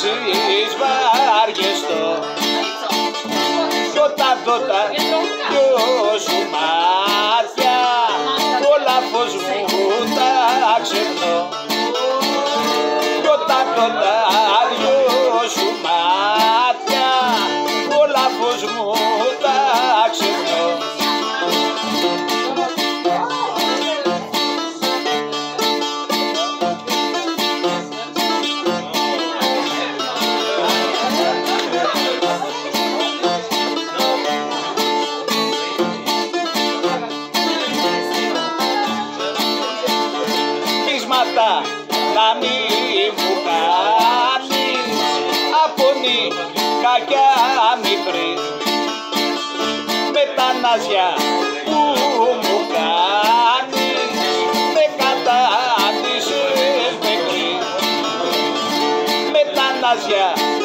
ζήσεις βαριεστό Δότα δότα δυο σου μάτια. Το λάθος μου τα ξεχνώ. Δότα δότα να μην μου κάνεις απονή κακιά μικρή μετανάσια που μου κάνεις με κατάντησες μικρή μετανάσια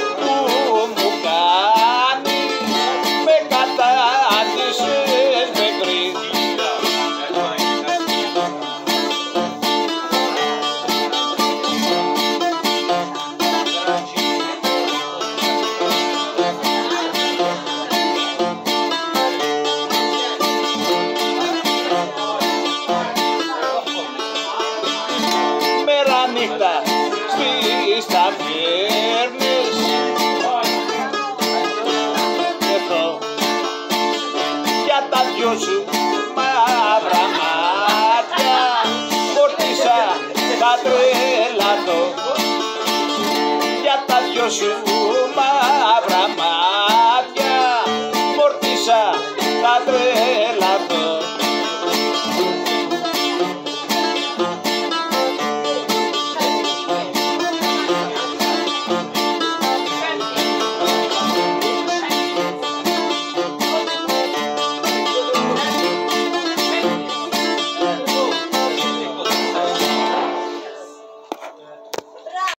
νύχτα. Στις ταβέρνες. Εδώ. Για τα δυο σου μαύρα μάτια φορτίσα θα τρελαθώ για τα δυο σου